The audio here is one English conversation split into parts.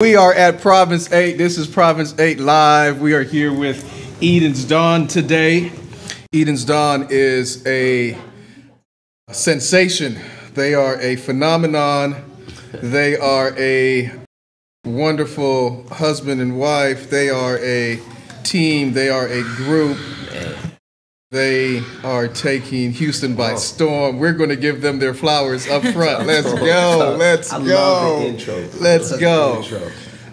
We are at Province 8. This is Province 8 Live. We are here with Eden's Dawn today. Eden's Dawn is a sensation. They are a phenomenon. They are a wonderful husband and wife. They are a team. They are a group. They are taking Houston by storm. We're going to give them their flowers up front. Let's go. Let's I go. love the intro. Let's go.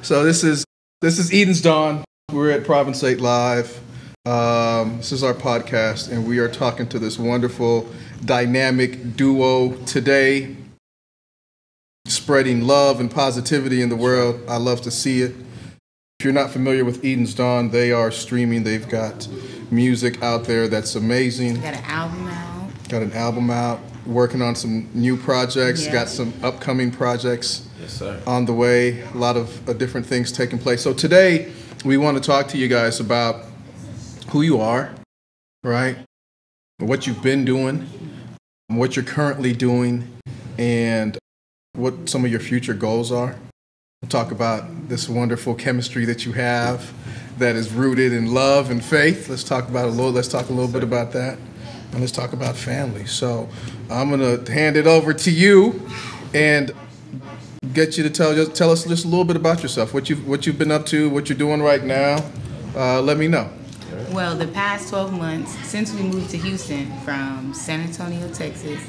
So this is this is Eden's Dawn. We're at Province 8 Live. Um, this is our podcast, and we are talking to this wonderful, dynamic duo today, spreading love and positivity in the world. I love to see it. If you're not familiar with Eden's Dawn, they are streaming. They've got music out there that's amazing. Got an album out. Got an album out. Working on some new projects. Yeah. Got some upcoming projects Yes, sir. on the way. A lot of uh, different things taking place. So today we want to talk to you guys about who you are, right? What you've been doing, what you're currently doing, and what some of your future goals are. Talk about this wonderful chemistry that you have that is rooted in love and faith. Let's talk about a little. Let's talk a little bit about that, and let's talk about family. So I'm gonna hand it over to you, and get you to tell just tell us just a little bit about yourself. What you what you've been up to, what you're doing right now. Uh, let me know. Well, the past 12 months since we moved to Houston from San Antonio, Texas,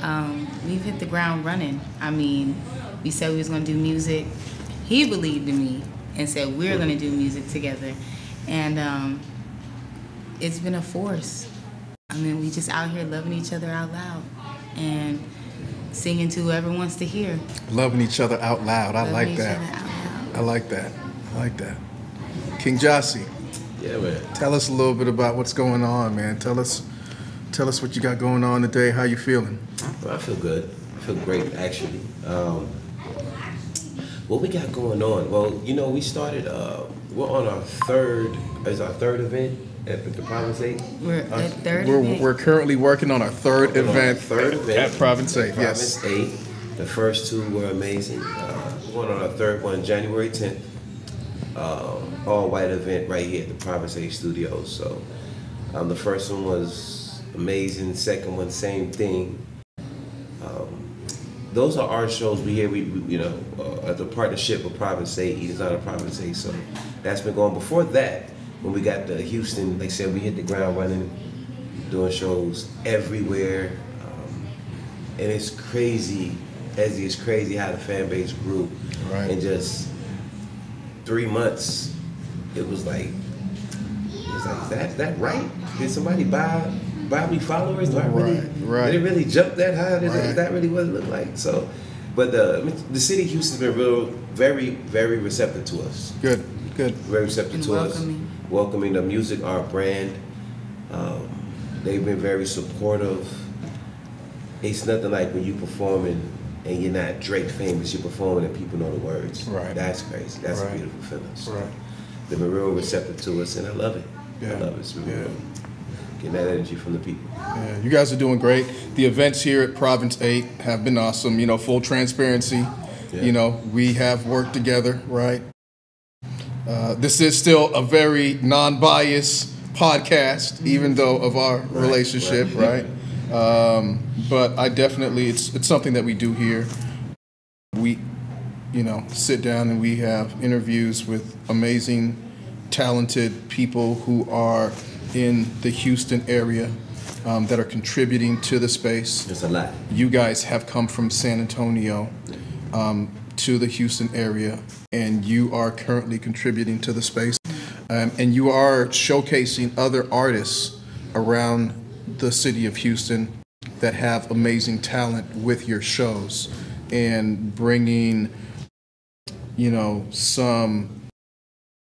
um, we've hit the ground running. I mean, we said we was gonna do music. He believed in me and said we're gonna do music together, and um, it's been a force. I mean, we just out here loving each other out loud and singing to whoever wants to hear. Loving each other out loud. I Loving like each that. other out loud. I like that. I like that. King Jossie, Yeah, man. tell us a little bit about what's going on, man. Tell us tell us what you got going on today. How you feeling? Well, I feel good. I feel great, actually. Um, what we got going on? Well, you know, we started. Uh, we're on our third. Is our third event at the Province Eight? We're at third We're, event. we're currently working on our third We're our event Third event at Province 8. Province Yes. Eight. The first two were amazing. Uh, we're on our third one, January 10th. Um, all white event right here at the Province Eight Studios. So um, the first one was amazing. Second one, same thing. Um, those are our shows. We here, we, we you know, uh, at the partnership with Province Eight, Eden's on Province Eight. So that's been going. Before that, when we got to Houston, they said, we hit the ground running, doing shows everywhere. Um, and it's crazy, as it's crazy how the fan base grew. Right. And just three months, it was like, it's like, is that, is that right? Did somebody buy buy me followers? Do I really, Right, right. did it really jump that high? Is, Right. is that really what it looked like? So, but the, the city of Houston's been real, very, very receptive to us Good. Good. very receptive And to welcoming. us, welcoming the music, our brand. Um, they've been very supportive. It's nothing like when you performing and you're not Drake famous, you're performing and people know the words. Right. That's crazy. That's Right. a beautiful feeling. So Right. They've been real receptive to us, and I love it. Yeah. I love it. It's really Yeah. real. Getting that energy from the people. Yeah, you guys are doing great. The events here at Province 8 have been awesome. You know, full transparency. Yeah. You know, we have worked together, right? Uh, this is still a very non biased podcast, even though of our relationship, right? Um, but I definitely, it's, it's something that we do here. We, you know, sit down and we have interviews with amazing, talented people who are in the Houston area um, that are contributing to the space There's a lot. you guys have come from San Antonio um, to the Houston area, and you are currently contributing to the space. Um, and you are showcasing other artists around the city of Houston that have amazing talent with your shows and bringing, you know, some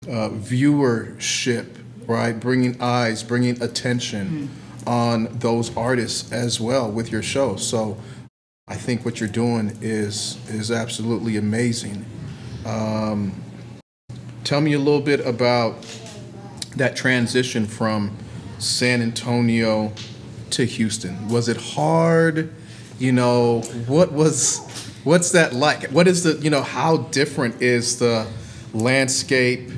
uh, viewership, right? Bringing eyes, bringing attention on those artists as well with your show. So I think what you're doing is is absolutely amazing. Um, tell me a little bit about that transition from San Antonio to Houston. Was it hard? You know, what was What's that like? What is the, you know, how different is the landscape,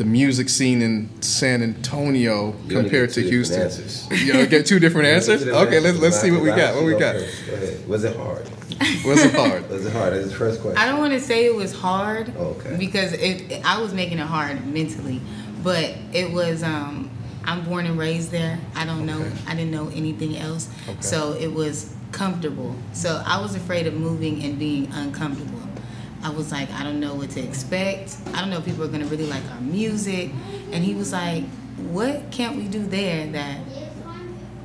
the music scene in San Antonio You're compared to Houston? different. You know, get two different answers? Okay, let's, let's see what we got. What we got? Go. Was it hard? Was it hard? Was it hard? That's the first question. I don't want to say it was hard Okay. because it, I was making it hard mentally, but it was. Um, I'm born and raised there. I don't know. I didn't know anything else, Okay. so it was comfortable. So I was afraid of moving and being uncomfortable. I was like, I don't know what to expect. I don't know if people are gonna really like our music. And he was like, What can't we do there that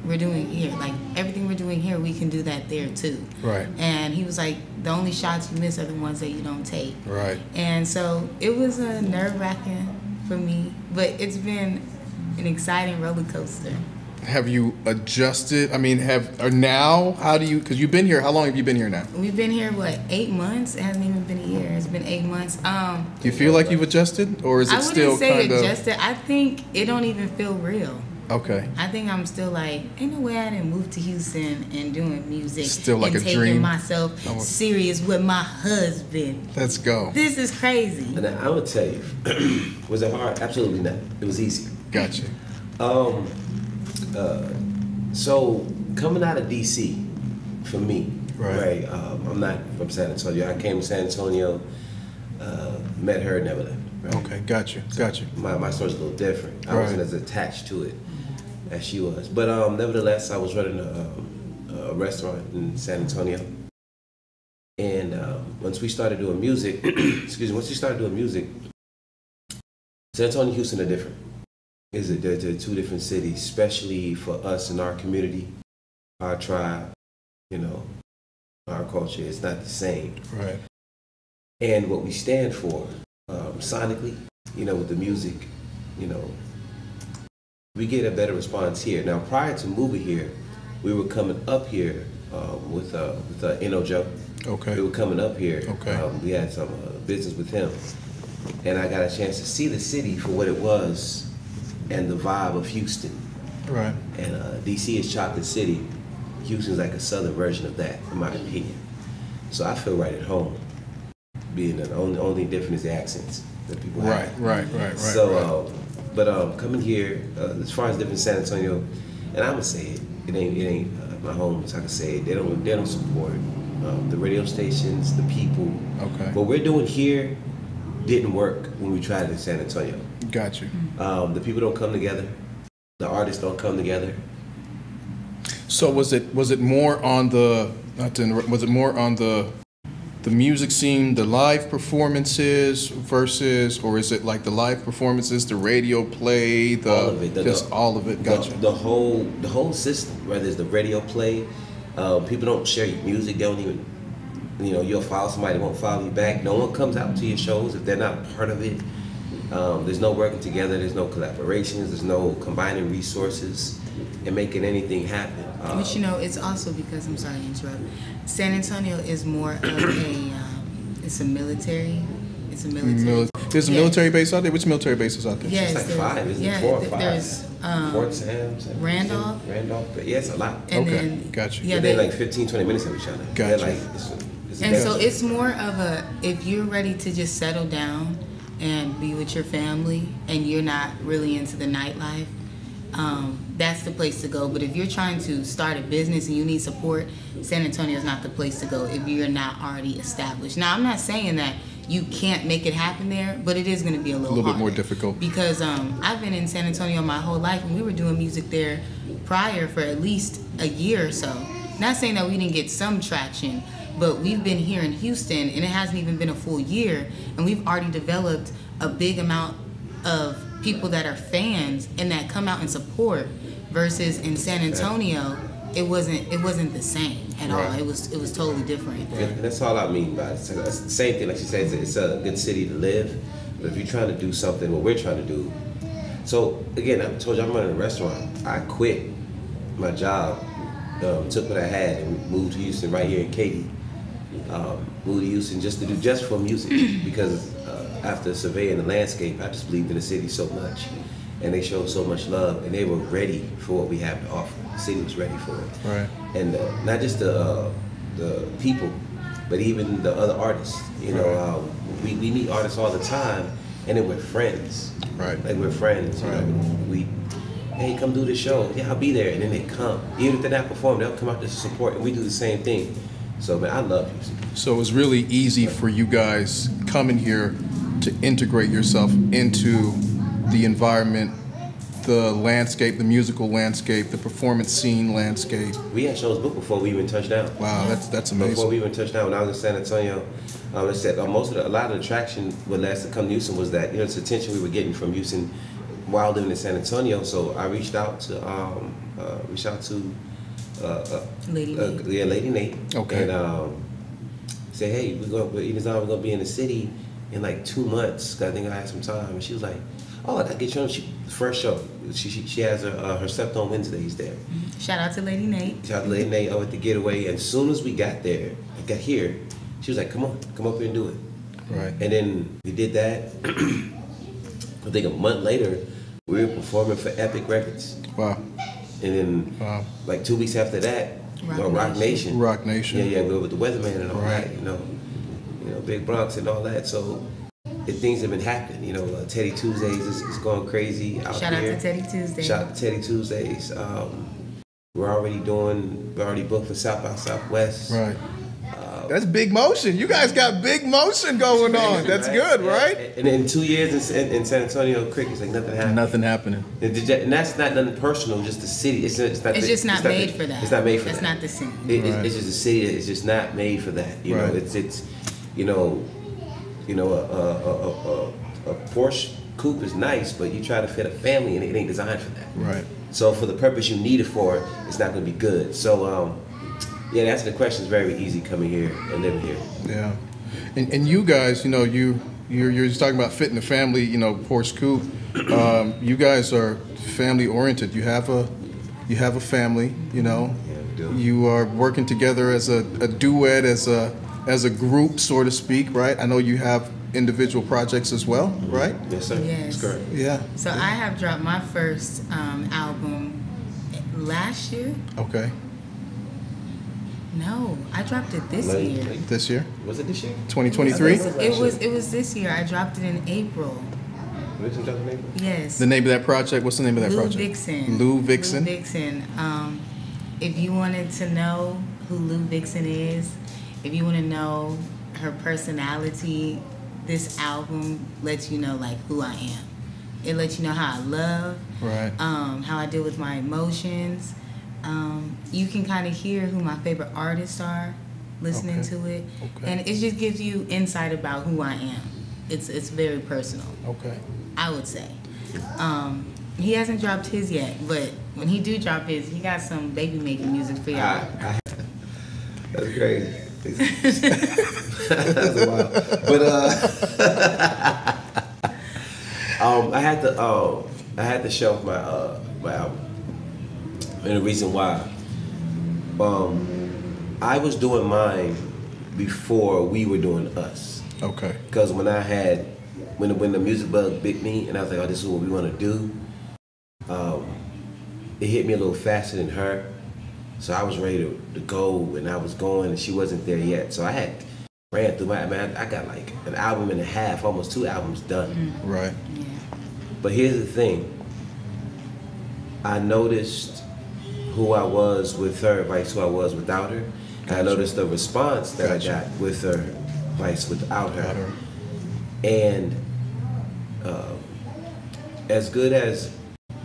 we're doing here? Like everything we're doing here, we can do that there too. Right. And he was like, the only shots you miss are the ones that you don't take. Right. And so it was a nerve wracking for me, but it's been an exciting roller coaster. Have you adjusted? I mean, have, or now, how do you, because you've been here, how long have you been here now? We've been here what eight months? It hasn't even been a year. It's been eight months. Um, Do you feel like you've adjusted, or is it still kind of? I it wouldn't still say kind of? adjusted. I think it don't even feel real. Okay. I think I'm still like, ain't no way I didn't move to Houston and doing music Still like and a taking dream? myself Oh. serious with my husband. Let's go. This is crazy. And I would tell you, was it hard? Absolutely not. It was easy. Gotcha. Um, uh, so coming out of DC, for me, Right. right? um, I'm not from San Antonio. I came to San Antonio, uh, met her, never left. Right? Okay, gotcha, gotcha. My my story's a little different. I Right. wasn't as attached to it as she was, but um, nevertheless, I was running a, a restaurant in San Antonio. And um, once we started doing music, excuse me, once we started doing music, San Antonio and Houston are different. Is it they're, they're two different cities, especially for us in our community, our tribe, you know, our culture. It's not the same. Right. And what we stand for, um, sonically, you know, with the music, you know, we get a better response here. Now, prior to moving here, we were coming up here um, with uh, with uh, Eno Joe. Okay. We were coming up here. Okay. Um, we had some uh, business with him, and I got a chance to see the city for what it was, and the vibe of Houston. Right. And uh, DC is Chocolate City. Houston's like a southern version of that, in my opinion. So I feel right at home. Being the only only difference is the accents that people Right. have. Right. Right. Right. So, right. um, but um, coming here, uh, as far as living in San Antonio, and I'm gonna say it, it ain't it ain't uh, my homes. I can say it. They don't they don't support um, the radio stations, the people. Okay. What we're doing here didn't work when we tried it in San Antonio. Gotcha. Um, the people don't come together. The artists don't come together. So was it was it more on the not to interrupt, was it more on the the music scene, the live performances versus, or is it like the live performances, the radio play, the all of it. The, just the- all of it? the- Gotcha. The, whole the whole system, whether it's the radio play, uh, people don't share your music. They don't even, you know, you'll follow somebody, won't follow you back. No one comes out to your shows if they're not part of it. Um, there's no working together. There's no collaborations. There's no combining resources and making anything happen. Um, But you know, it's also because I'm sorry to interrupt. San Antonio is more of a um, it's a military. It's a military. Mili- There's a Yes. military base out there. Which military base is out there? Yes, it's like there's- five, isn't yeah, it? Four or five. there's, um, Fort Sam, Sam- Randolph. Randolph. But yeah, it's a lot. And Okay, then gotcha. Yeah, but they, they're like 15, 20 minutes of each other. Gotcha. They're like, it's, it's and so it's more of a if you're ready to just settle down and be with your family and you're not really into the nightlife, um, that's the place to go. But if you're trying to start a business and you need support, San Antonio is not the place to go if you're not already established. Now, I'm not saying that you can't make it happen there, but it is going to be a little, A little bit more difficult. because um, I've been in San Antonio my whole life, and we were doing music there prior for at least a year or so. Not saying that we didn't get some traction, but we've been here in Houston, and it hasn't even been a full year, and we've already developed a big amount of people that are fans and that come out and support. Versus in San Antonio, it wasn't it wasn't the same at all. It was it was totally different. And that's all I mean by it. It's the same thing. Like she said, it's a, it's a good city to live. But if you're trying to do something, what we're trying to do. So again, I told you I'm running a restaurant. I quit my job, um, took what I had, and moved to Houston right here in Katy. Um, moved to Houston just to do just for music because uh, after surveying the landscape, I just believed in the city so much, and they showed so much love, and they were ready for what we have to offer. The city was ready for it Right. and uh, not just the uh, the people, but even the other artists. You know, Right. um, we, we meet artists all the time, and then we're friends. Right. Like we're friends. You Right. know, we. Hey, come do the show. Yeah, I'll be there. And then they come. Even if they're not performing, they'll come out to support, and we do the same thing. So, man, I love Houston. So it was really easy for you guys coming here to integrate yourself into the environment, the landscape, the musical landscape, the performance scene landscape. We had shows booked before we even touched down. Wow, that's that's amazing. Before we even touched down, when I was in San Antonio, um, I said uh, most of the, a lot of the traction with Last to Come to Houston was that you know it's attention we were getting from Houston while living in San Antonio. So I reached out to um, uh, reached out to uh, uh, Lady uh, Nate. yeah, Lady Nate. Okay. And um, say, hey, we're going. We're, Edith we're gonna be in the city in like two months. 'cause I think I had some time. And she was like, oh, I gotta get you on. She, first show. She, she, she has her, uh, her stepped on Wednesdays there. Shout out to Lady Nate. Shout out to Lady Nate over at the getaway. And as soon as we got there, I got here, she was like, "Come on, come up here and do it." Right. And then we did that. I think a month later, we were performing for Epic Records. Wow. And then, Wow. like two weeks after that, Rock Rock, Roc Nation. Nation. Roc Nation. Yeah, yeah, we were with the Weatherman and all Right. that. You know, you know, Big Bronx and all that. So. it- Things have been happening, you know. Uh, Teddy Tuesdays is, is going crazy out Shout out to Teddy Tuesdays. Shout out to Teddy Tuesdays. Um, we're already doing, we're already booked for South by Southwest. Right. That's big motion. You guys got big motion going on. That's good, Yeah. right? And in two years in, in San Antonio, Crickets like nothing happened. Nothing happening. And, and that's not nothing personal, just the city. It's, it's not. It's the- just not the- made for that. It's not made for That's that. That's not the scene. It, it's- Right. it's just a city that is just not made for that. You Right. know, it's it's, you know, you know, a a, a, a, a Porsche coupe is nice, but you try to fit a family and it ain't designed for that. Right. So for the purpose you need it for, it's not going to be good. So um, yeah, to answer the question is very easy coming here and living here. Yeah. And, and you guys, you know, you you're, you're just talking about fitting the family, you know, Porsche coupe. Um, you guys are family oriented. You have a you have a family, you know. Yeah, we do. You are working together as a, a duet, as a as a group, so to speak, right? I know you have individual projects as well, right? Yes, sir. Yes. That's correct. Yeah. So I have dropped my first um, album last year. Okay. No, I dropped it this Late- year. late- This year, Was it this year? 2023. It was it was this year. I dropped it in April. Listen to the name? Yes. The name of that project. What's the name of that Lou project? Vixen. Lou Vixen. Lou Vixen. Um, if you wanted to know who Lou Vixen is, if you want to know her personality, this album lets you know like who I am. It lets you know how I love, Right. um, how I deal with my emotions. Um, you can kind of hear who my favorite artists are listening Okay. to it, Okay. and it just gives you insight about who I am. It's it's very personal. Okay. I would say. Um, he hasn't dropped his yet, but when he do drop his, he got some baby making music for y'all. I, I, that's crazy. that's a wild. But uh, um, I had to um, I had to shelf my uh, my album, and the reason why. Um, I was doing mine before we were doing us. Okay. Because when I had, when the, when the music bug bit me, and I was like, oh, this is what we want to do, um, it hit me a little faster than her. So I was ready to, to go, and I was going, and she wasn't there yet. So I had ran through my, I, mean, I, I got like an album and a half, almost two albums done. Right. Yeah. But here's the thing. I noticed who I was with her vice who I was without her. And I noticed the response that Gotcha. I got with her vice without her. Without her. And um, as good as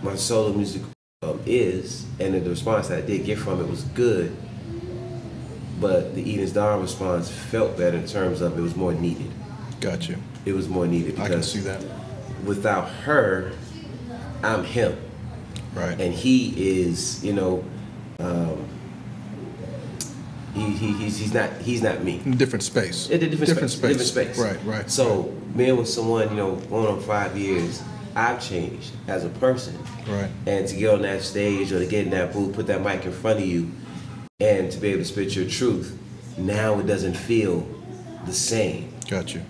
my solo music um, is, and the response that I did get from it was good, but the Eden's Dawn response felt better in terms of it was more needed. Gotcha. It was more needed I because can see that. without her, I'm him Right. and he is, you know, um, he, he he's, he's not he's not me. Different space. It's a different, space, different space. Right. Right. So being with someone, you know, going on five years, I've changed as a person. Right. And to get on that stage or to get in that booth, put that mic in front of you, and to be able to spit your truth, now it doesn't feel the same. Got you.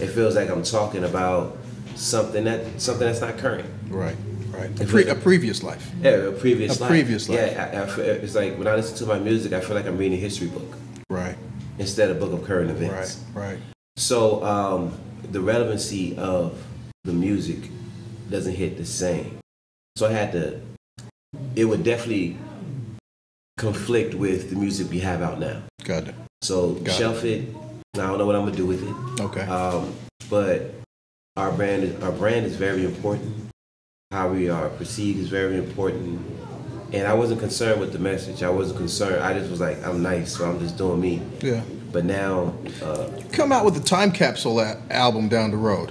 It feels like I'm talking about something that something that's not current. Right. Right. A, pre- a previous life. Yeah, a previous A life. previous life. Yeah, I, I feel- it's like when I listen to my music, I feel like I'm reading a history book. Right. instead of book of current events. Right, right. So um, the relevancy of the music doesn't hit the same. So I had to. It would definitely conflict with the music we have out now. Got it. So Got shelf it. I don't know what I'm gonna do with it. Okay. Um, but our brand, is, our brand is very important. How we are perceived is very important. And I wasn't concerned with the message. I wasn't concerned. I just was like, I'm nice, so I'm just doing me. yeah. But now, uh, Come out with the time capsule album down the road.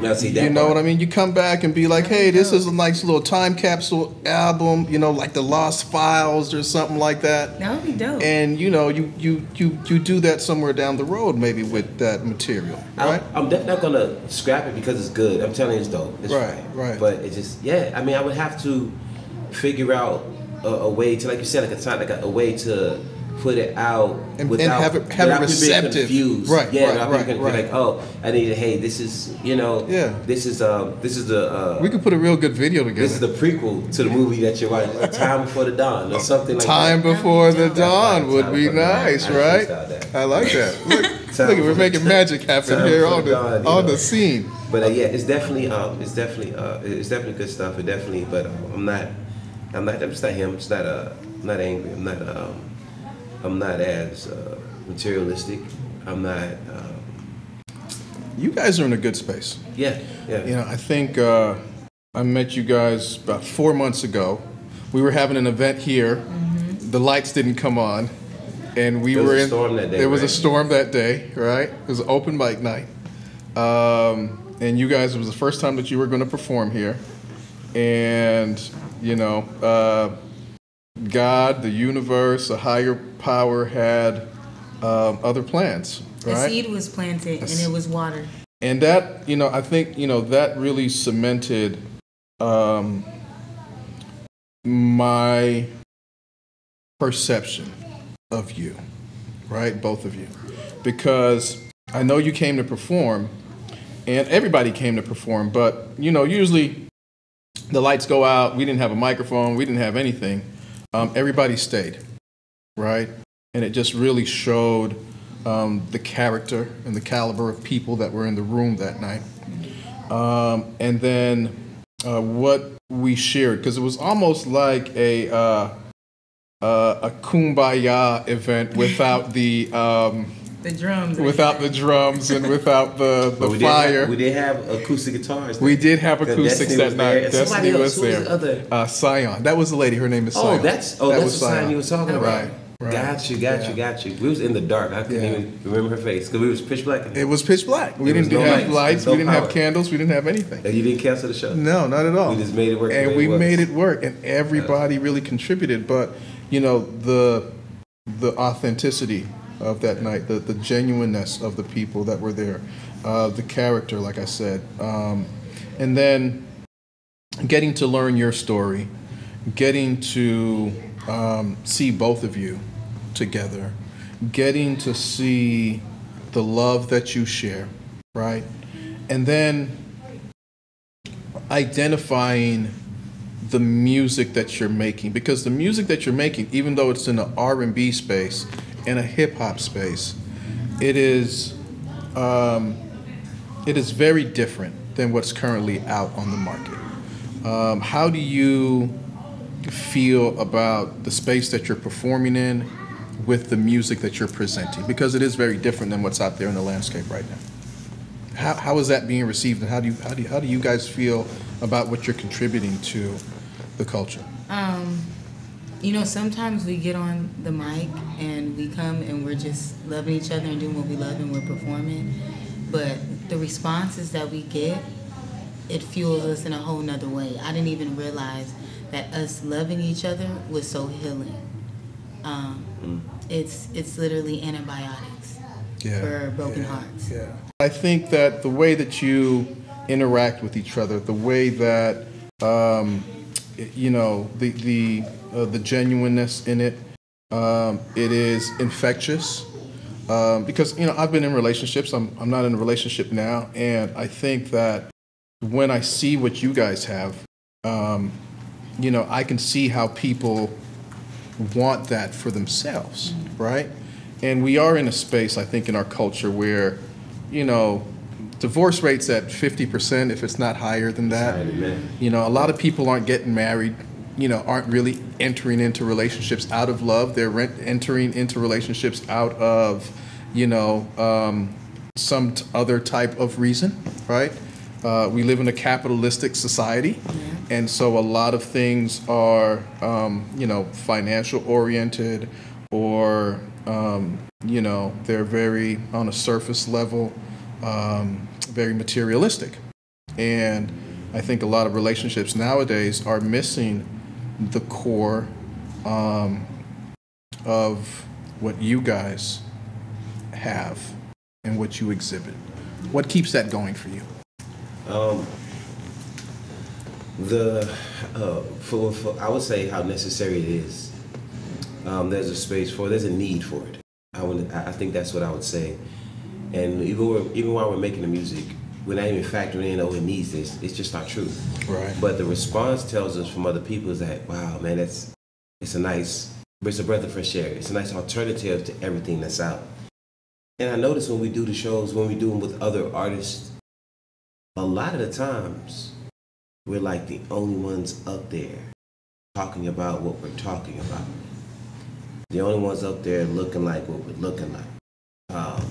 Now see that You know part. what I mean? You come back and be like, hey, this is a nice little time capsule album, you know, like the Lost Files or something like that. That would be dope. And you know, you you you you do that somewhere down the road, maybe with that material, right? I'm, I'm definitely not gonna scrap it because it's good. I'm telling you, it's dope. It's Right, fine. right. But it just, yeah. I mean, I would have to figure out a, a way to, like you said, like a time, like a, a way to put it out And- and without have it- have it people being receptive. confused. Right, Yeah. right, right, being right. like, oh, I need. Hey, this is, you know. Yeah. This is um. This is the. Uh, We could put a real good video together. this is the prequel to the movie that you're watching, like Time Before the Dawn, or something like Time that. before the dawn would be Before the Dawn. nice, right? I like that. Look, look, we're making magic happen Time here on the Dawn, on know. the scene. But uh, yeah, it's definitely um, it's definitely uh, it's definitely good stuff. It definitely, but uh, I'm not, I'm not, I'm just not him. I'm just not uh, I'm not angry. I'm not um, I'm not as uh, materialistic. I'm not. Um, You guys are in a good space. yeah, yeah. You know, I think uh, I met you guys about four months ago. We were having an event here. The lights didn't come on, and we There was were a in. storm that day, There was a storm that day, right? It was open mic night, um, and you guys. It was the first time that you were going to perform here, and you know, uh, God, the universe, a higher power had um, other plans, the right? seed was planted and it was watered. and that you know i think you know that really cemented um, my perception of you right both of you because i know you came to perform and everybody came to perform but you know usually the lights go out we didn't have a microphone we didn't have anything um, everybody stayed right and it just really showed um, the character and the caliber of people that were in the room that night. Um, and then uh, what we shared, because it was almost like a uh, uh, a kumbaya event without the um, The drums. without the drums and without the, But the we did fire. have, we did have acoustic guitars. We did have Because acoustics Destiny that was there, night. and somebody Destiny else, was who was there. the other? Uh, Scion. That was the lady. Her name is Oh, that's oh, That that's was the sign Scion. you were talking about. Right. right. Got you, got Yeah. you, got you. We was in the dark. I couldn't Yeah. even remember her face because we was pitch black. It was pitch black. We There didn't no have lights. lights. There We didn't no have candles. We didn't have anything. And you didn't cancel the show. No, not at all. We just made it work and way we it made it work, and everybody really contributed. But you know the the authenticity of that night, the the genuineness of the people that were there, uh, the character, like I said, um, and then getting to learn your story, getting to um, see both of you together, getting to see the love that you share, right, and then identifying the music that you're making because the music that you're making even though it's in the r&b space and a hip-hop space it is um, it is very different than what's currently out on the market. Um, how do you feel about the space that you're performing in with the music that you're presenting? Because it is very different than what's out there in the landscape right now. How, how is that being received, and how do you how do you, how do you guys feel about what you're contributing to the culture? Um, you know, sometimes we get on the mic and we come and we're just loving each other and doing what we love and we're performing. But the responses that we get, it fuels us in a whole nother way. I didn't even realize that us loving each other was so healing. Um, It's it's literally antibiotics for broken hearts. Yeah. I think that the way that you interact with each other, the way that um, it- you know the the uh, the genuineness in it, um, it is infectious. Um, because you know I've been in relationships. I'm I'm not in a relationship now, and I think that when I see what you guys have, um, you know I can see how people want that for themselves, right? And we are in a space, I think, in our culture where, you know, divorce rates at 50% if it's not higher than that. Higher than that. You know, a lot of people aren't getting married, you know, aren't really entering into relationships out of love. They're rent, entering into relationships out of, you know, um, some t- other type of reason, right? Uh, we live in a capitalistic society, and so a lot of things are, um, you know, financial oriented, or um, you know, they're very on a surface level, um, very materialistic, and I think a lot of relationships nowadays are missing the core um, of what you guys have and what you exhibit. What keeps that going for you? Um, the uh, for, for I would say how necessary it is. Um, there's a space for. it. There's a need for it. I would. I I think that's what I would say. And even we're, even while we're making the music, we're not even factoring in. Oh, it needs this. It's just not true. Right. But the response tells us from other people is that wow, man, that's it's a nice. It's a breath of fresh air. It's a nice alternative to everything that's out. And I notice when we do the shows, when we do them with other artists, a lot of the times we're like the only ones up there talking about what we're talking about. The only ones up there looking like what we're looking like. Um,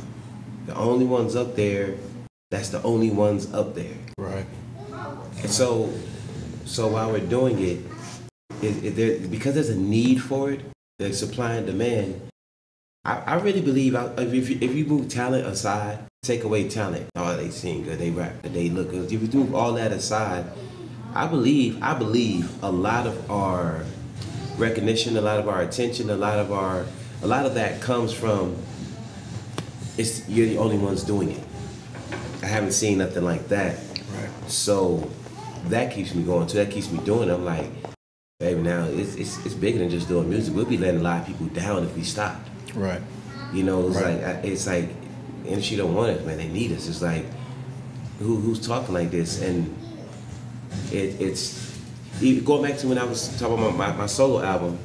the only ones up there, that's the only ones up there. Right. And so, so while we're doing it, it, it there, because there's a need for it, there's supply and demand. I, I really believe I, if, you, if you move talent aside, take away talent. Oh, they sing good, they rap good, they look good. If you move all that aside, I believe I believe a lot of our recognition, a lot of our attention, a lot of our a lot of that comes from it's you're the only ones doing it. I haven't seen nothing like that. Right. So that keeps me going too. That keeps me doing. it. I'm like, baby, now it's, it's it's bigger than just doing music. We'll be letting a lot of people down if we stopped. Right. You know, it's Right. like it's like, and she don't want it, man. They need us. It's like, who who's talking like this? And it, it's even going back to when I was talking about my, my solo album.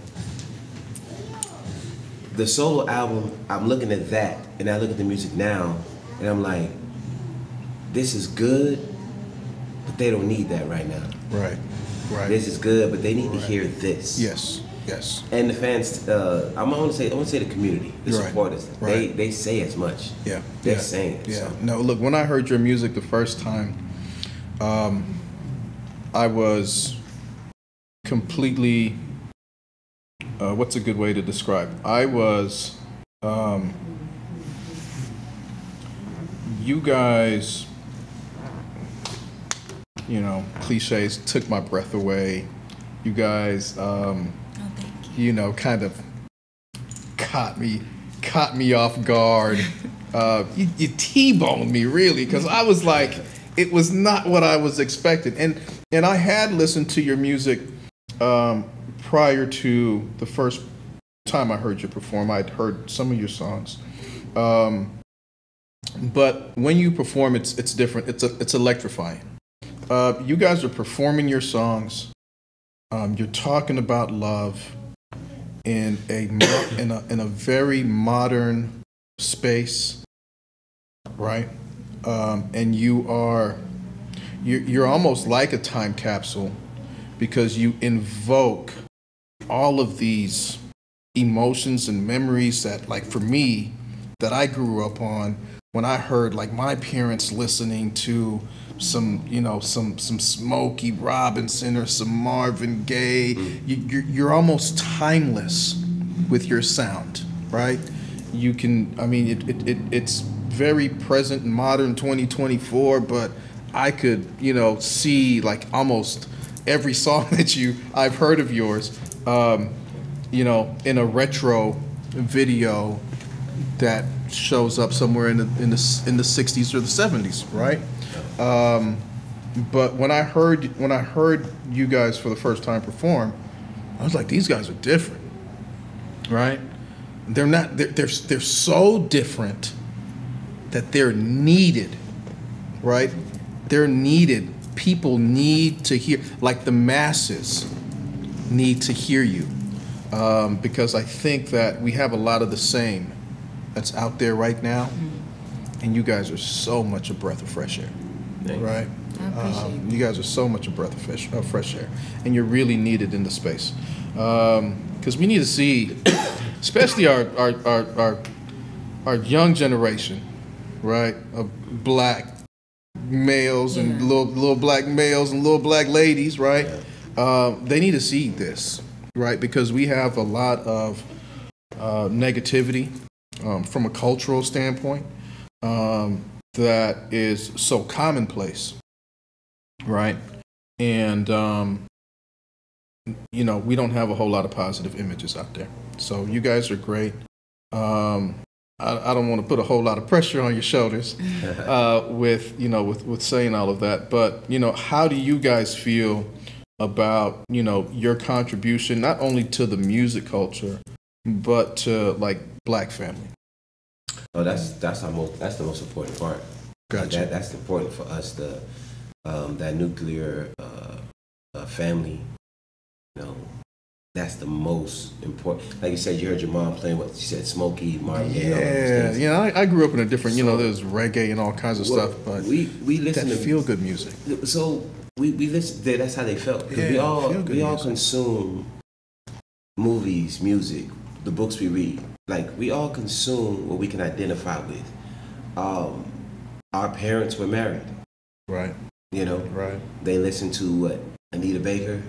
The solo album, I'm looking at that, and I look at the music now, and I'm like, this is good, but they don't need that right now. Right. Right. This is good, but they need to hear this. yes. Yes. And the fans, uh, I'm gonna say, I want to say the community, the Right. supporters. They Right. they say as much. Yeah. They're yeah. saying it. Yeah. So. No, look, when I heard your music the first time, um, I was completely. Uh, what's a good way to describe? I was. Um, you guys, you know, cliches took my breath away. You guys, um, Oh, you. you know, kind of caught me, caught me off guard. Uh, you, you t-boned me really, because I was like, it was not what I was expecting, and and I had listened to your music um, prior to the first time I heard you perform. I'd heard some of your songs, um, but when you perform, it's it's different. It's a, it's electrifying. Uh, you guys are performing your songs. Um, you're talking about love in a in a in a very modern space, right? Um, and you are you're, you're almost like a time capsule because you invoke all of these emotions and memories that, like for me, that I grew up on when I heard like my parents listening to some, you know, some some Smokey Robinson or some Marvin Gaye. Mm. You, you're, you're almost timeless with your sound, right? You can, I mean, it, it, it it's very present and modern 2024, but I could, you know, see like almost every song that you I've heard of yours, um, you know, in a retro video that shows up somewhere in the in the in the 60s or the 70s, right? Um, but when I heard when I heard you guys for the first time perform, I was like, these guys are different, right? They're not. They're they're, they're so different that they're needed, right? They're needed. People need to hear, like the masses need to hear you, um, because I think that we have a lot of the same that's out there right now, and you guys are so much a breath of fresh air, Thank right? I Um, you guys are so much a breath of fresh, of fresh air, and you're really needed in the space. Because we need to see, especially our, our, our, our, our young generation, right, of black males and little, little black males and little black ladies, right? Um, they need to see this, right? Because we have a lot of uh, negativity um, from a cultural standpoint um, that is so commonplace, right? And um, you know, we don't have a whole lot of positive images out there. So you guys are great. Um, I, I don't want to put a whole lot of pressure on your shoulders uh, with you know with with saying all of that. But you know, how do you guys feel about you know your contribution not only to the music culture but to like black family? Oh, that's that's our most that's the most important part. Gotcha. That, that's important for us. The um, that nuclear uh, uh, family. You know, that's the most important. Like you said, you heard your mom playing what you said, Smokey, Marvin Gaye, all those Yeah, yeah. I, I grew up in a different, you know, there's reggae and all kinds of Well, stuff, but we we listen to feel good music. So we we listen. That's how they felt. 'Cause we all we all consume movies, music, the books we read. Like we all consume what we can identify with. Um, our parents were married. Right, You know, right, they listened to what Anita Baker.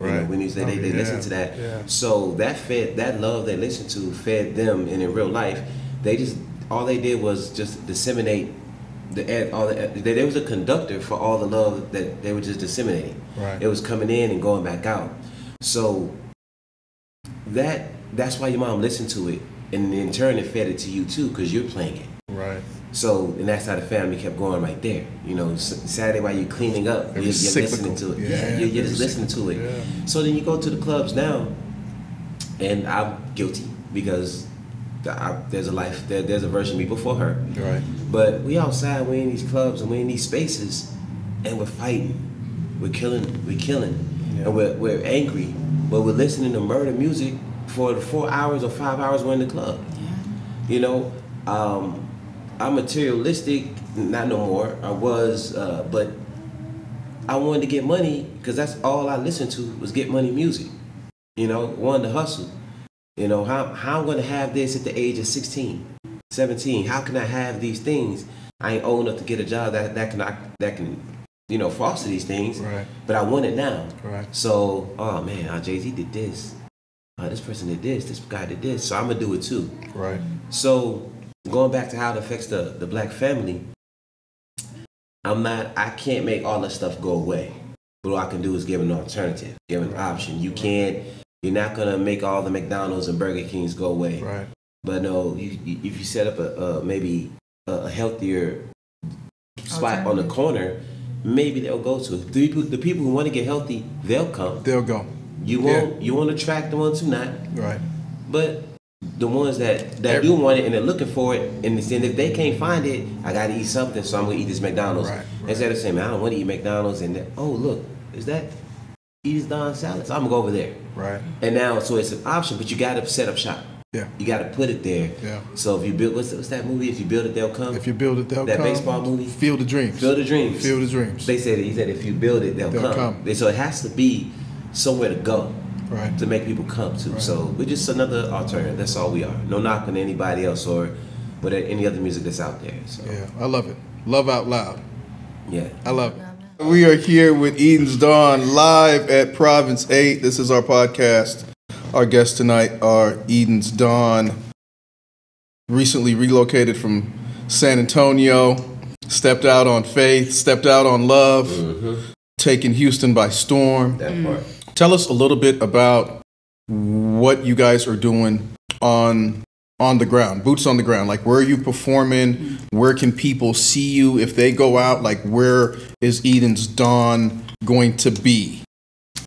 You know, right. when you say they, Oh, they yeah, listened to that. yeah. So that fed that love they listened to fed them, and in real life, they just all they did was just disseminate the all the they, they was a conductor for all the love that they were just disseminating. Right. It was coming in and going back out. So that that's why your mom listened to it, and in turn it fed it to you too, because you're playing it. Right. So, and that's how the family kept going right there. You know, Saturday while you're cleaning up, you're, you're listening to it. Yeah, Yeah, you're, you're just listening to it. Yeah. So then you go to the clubs now, and I'm guilty because the, I, there's a life, there, there's a version of me before her. Right. But we outside, we in these clubs and we in these spaces, and we're fighting, we're killing, we're killing, Yeah. and we're, we're angry, but we're listening to murder music for the four hours or five hours we're in the club. Yeah. You know, um, I'm materialistic, not no more. I was, uh, but I wanted to get money because that's all I listened to was get money music. You know, wanted to hustle. You know, how, how I'm going to have this at the age of 16, 17? How can I have these things? I ain't old enough to get a job that, that can, I, that can, you know, foster these things. Right. But I want it now. Right. So, oh man, uh, Jay Z did this. Uh, this person did this. This guy did this. So I'm gonna do it too. Right. So going back to how it affects the, the black family, I'm not I can't make all that stuff go away. But all I can do is give an alternative, give an option. You can't you're not gonna make all the McDonald's and Burger Kings go away. Right. But no, you, you, if you set up a, a maybe a, a healthier spot on the corner, maybe they'll go to. The people, the people who want to get healthy, they'll come. They'll go. You won't you won't attract the ones who not. Right. But the ones that, that do want it and they're looking for it, and then if they can't find it, I gotta eat something, so I'm gonna eat this McDonald's. Right, right. Instead of saying, man, I don't want to eat McDonald's, and then, oh look, is that Eden's Dawn salad? So I'm gonna go over there. Right. And now, so it's an option, but you gotta set up shop. Yeah. You gotta put it there. Yeah. So if you build, what's, what's that movie? If you build it, they'll come. If you build it, they'll That come. baseball movie? Field of Dreams. Field of Dreams. Field of Dreams. They said he said if you build it, they'll, They'll come. come. So it has to be somewhere to go Right. to make people come to. Right. So we're just another alternative. That's all we are. No knock on anybody else or but any other music that's out there. So Yeah. I love it. Love out loud. yeah. I love it. We are here with Eden's Dawn live at Province 8. This is our podcast. Our guests tonight are Eden's Dawn, recently relocated from San Antonio, stepped out on faith, stepped out on love, mm-hmm. taking Houston by storm. That part. Tell us a little bit about what you guys are doing on on the ground, boots on the ground. Like where are you performing? Where can people see you if they go out? Like where is Eden's Dawn going to be?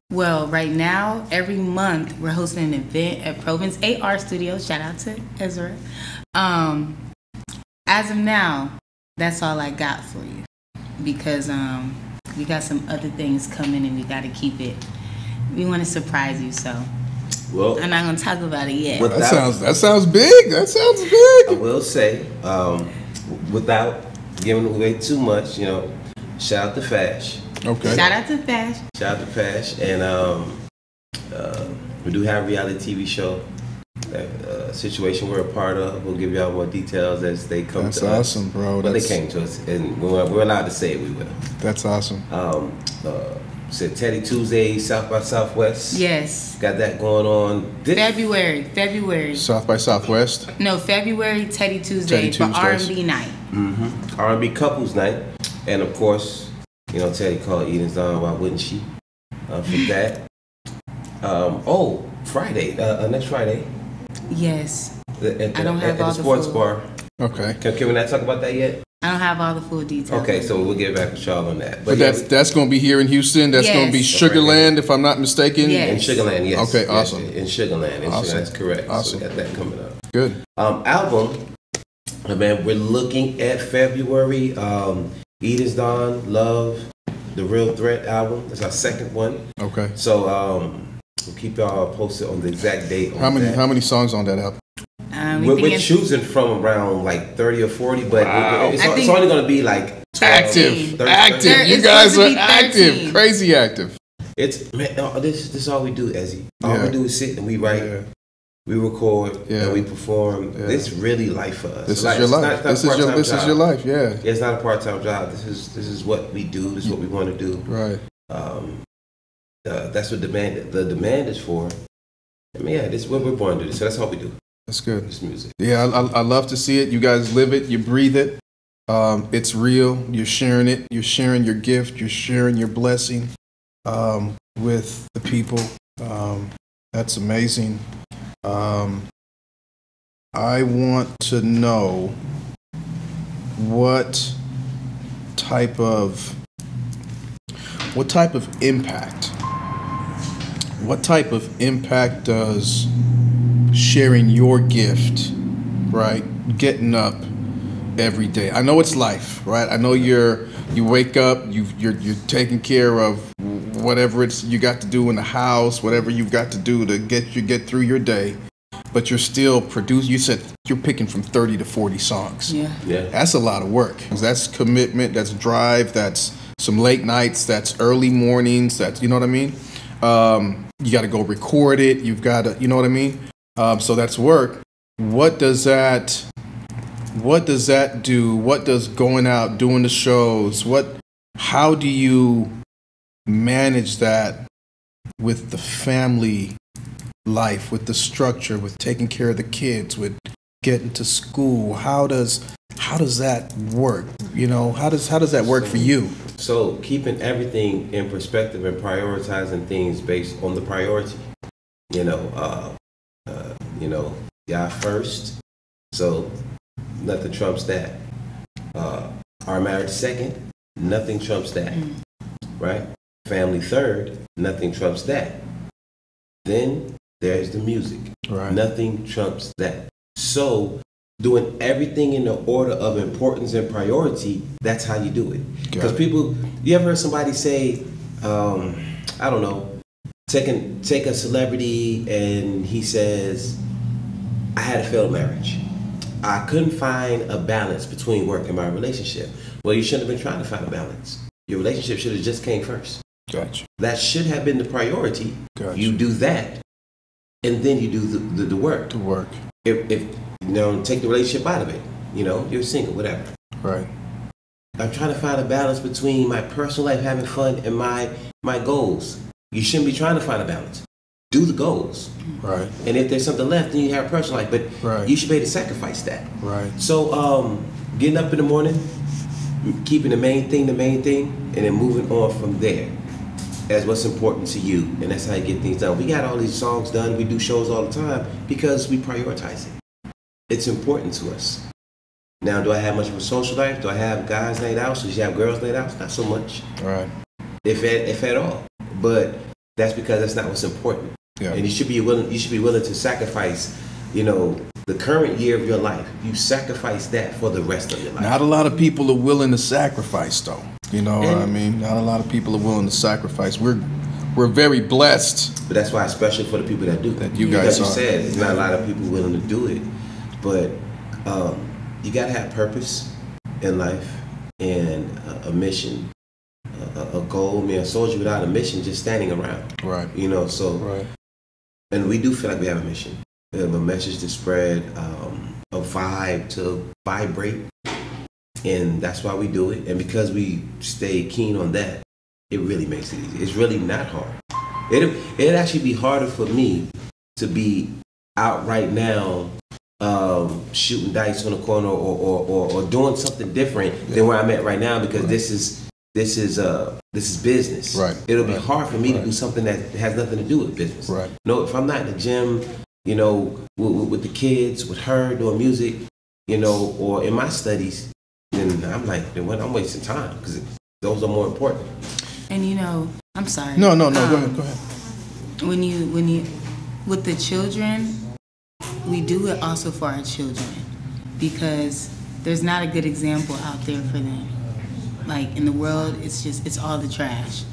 Well, right now, every month we're hosting an event at Province 8 Studio. Shout out to Ezra. Um, as of now, that's all I got for you because um, we got some other things coming and we got to keep it. We want to surprise you, so Well, I'm not gonna talk about it yet. What- That That- sounds that sounds big. That sounds big. I will say, um, without giving away too much, you know, shout out to Fash. Okay. Shout out to Fash. Shout out to Fash. And um, uh, we do have a reality TV show. That uh, situation we're a part of. We'll give y'all more details as they come That's to us. awesome, bro. Well, they came to us, and we're, we're allowed to say it. We will. that's awesome. Um, uh, said Teddy Tuesday, South by Southwest. Yes. Got that going on. This, February. February. South by Southwest. No, February Teddy Tuesday Teddy for R and B night. R&B couples night, and of course, you know Teddy called Eden's Dawn. Why wouldn't she? Uh, for that. Um, oh, Friday, uh, uh, next Friday, Yes. the- at the, I don't have at the all the sports full- bar. Okay. Can, can we not talk about that yet? I don't have all the full details. Okay, so we'll get back with y'all on that. But yeah, that's that's going to be here in Houston. That's going to be Yes. Sugar Land, if I'm not mistaken. Yes. in Sugar Land, yes. Okay, yes, awesome. in Sugar Land, in Awesome. Sugar Land, that's correct. Awesome. So we got that coming up. Good. Um, album, uh, man, we're looking at February. Um, Eden's Dawn, Love, the Real Threat album. That's our second one. Okay. So um, we'll keep y'all posted on the exact date. On How many that. how many songs on that album? We We're, we're choosing from around like 30 or 40, but Wow. it's, it's only going to be like Active. Thirty- Active. There You guys are active. Crazy active. It's man, oh, this this is all we do, Ezzy. All Yeah. we do is sit and we write, Yeah. we record, Yeah. and we perform. Yeah. This really life for us. This is Like, your it's not- life. not This is your part-time this is your life. Yeah. Yeah, it's not a part time job. This is this is what we do. This is what we want to do. Right. Um, uh, that's what demand the demand is for. I mean, yeah, this is what we're born to do. So that's all we do. That's good. This music. Yeah, I, I, I love to see it. You guys live it. You breathe it. Um, it's real. You're sharing it. You're sharing your gift. You're sharing your blessing um, with the people. Um, that's amazing. Um, I want to know what type of what type of impact what type of impact does sharing your gift right getting up every day i know it's life right i know you're you wake up you you're you're taking care of whatever it's you got to do in the house whatever you've got to do to get you get through your day but you're still produce you said you're picking from 30 to 40 songs Yeah. Yeah. that's a lot of work. That's commitment. That's drive. That's some late nights. That's early mornings. That's you know what I mean. Um, you got to go record it. You've got to you know what I mean. Um, so that's work. What does that? What does that do? What does going out doing the shows? What? How do you manage that with the family life, with the structure, with taking care of the kids, with getting to school? How does how does that work? You know, how does how does that work for you? So keeping everything in perspective and prioritizing things based on the priority. You know, uh, uh, you know, God first. So nothing trumps that. Uh, our marriage second. Nothing trumps that. Right? Family third. Nothing trumps that. Then there's the music. Right. Nothing trumps that. So, doing everything in the order of importance and priority, that's how you do it. Because people, you ever heard somebody say, um, I don't know, take, an, take a celebrity and he says, I had a failed marriage. I couldn't find a balance between work and my relationship. Well, you shouldn't have been trying to find a balance. Your relationship should have just came first. Gotcha. That should have been the priority. Gotcha. You do that, and then you do the, the, the work To work. if, if you know, take the relationship out of it. You know, you're single, whatever. Right. I'm trying to find a balance between my personal life, having fun, and my my goals. You shouldn't be trying to find a balance. Do the goals, Right. and if there's something left, then you have a personal life. But Right. you should be able to sacrifice that. Right. So, um, getting up in the morning, keeping the main thing the main thing, and then moving on from there as what's important to you, and that's how you get things done. We got all these songs done. We do shows all the time because we prioritize it. It's important to us. Now, do I have much of a social life? Do I have guys night out? Do you have girls night out? Not so much, Right. if at, if at all. But that's because that's not what's important. Yeah. And you should be willing. You should be willing to sacrifice. You know, the current year of your life. You sacrifice that for the rest of your life. Not a lot of people are willing to sacrifice, though. You know what I mean? Not a lot of people are willing to sacrifice. We're we're very blessed. But that's why especially for the people that do. That you Like guys you said, it's not a lot of people willing to do it, but um, you got to have purpose in life and a, a mission, a, a goal. I mean, a soldier without a mission just standing around. Right. You know, so Right. and we do feel like we have a mission. We have a message to spread, um, a vibe to vibrate, and that's why we do it. And because we stay keen on that, it really makes it easy. It's really not hard. It it'd actually be harder for me to be out right now. Um, shooting dice on the corner or, or, or, or doing something different than where I'm at right now because this is this is uh this is business. Right, It'll be hard for me to do something that has nothing to do with business. Right. No, if I'm not in the gym, you know, with, with, with the kids, with her doing music, you know, or in my studies, then I'm like, then what? I'm wasting time because those are more important. And you know, I'm sorry. No, no, no. go Um, ahead. Go ahead. when you when you with the children we do it also for our children because there's not a good example out there for them like in the world it's just it's all the trash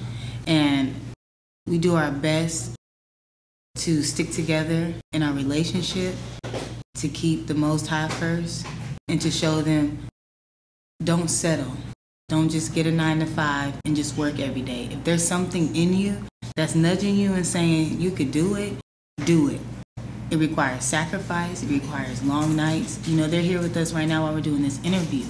and we do our best to stick together in our relationship to keep the most high first and to show them don't settle don't just get a nine to five and just work every day if there's something in you that's nudging you and saying you could do it, do it. It requires sacrifice, it requires long nights. You know, they're here with us right now while we're doing this interview.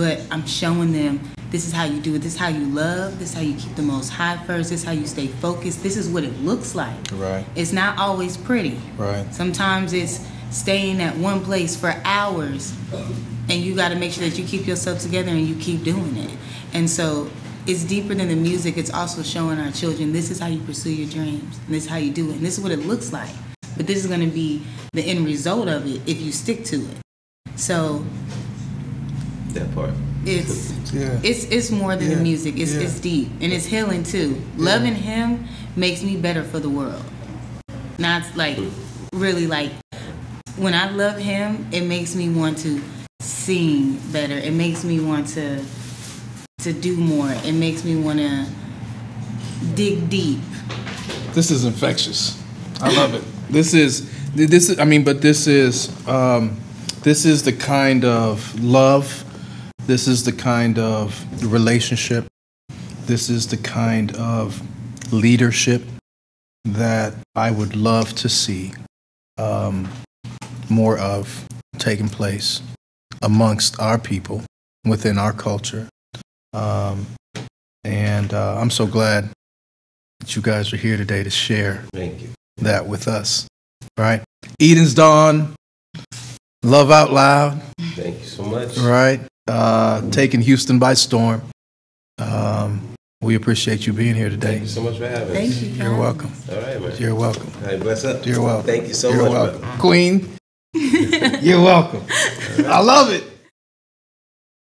But I'm showing them this is how you do it, this is how you love, this is how you keep the most high first, this is how you stay focused, this is what it looks like. Right. It's not always pretty. Right. Sometimes it's staying at one place for hours and you got to make sure that you keep yourself together and you keep doing it. And so it's deeper than the music. It's also showing our children this is how you pursue your dreams and this is how you do it and this is what it looks like. But this is going to be the end result of it if you stick to it. So That part. it's Yeah. it's it's more than Yeah, the music. It's yeah. it's deep and it's healing too. Loving him makes me better for the world. Not like really like when I love him, it makes me want to sing better. It makes me want to to do more. It makes me want to dig deep. This is infectious. I love it. This is this is I mean, but this is um, this is the kind of love. This is the kind of relationship. This is the kind of leadership that I would love to see um, more of taking place amongst our people within our culture. Um, and uh, I'm so glad that you guys are here today to share Thank you. that with us. Right? Eden's Dawn, Love Out Loud, Thank you so much. right? Uh, taking Houston by storm. Um, we appreciate you being here today. Thank you so much for having Thank us. you. You're welcome. All right, man. You're welcome. All right, bless up. You're welcome. Thank you so You're much, welcome. brother. Queen, you're welcome. I love it.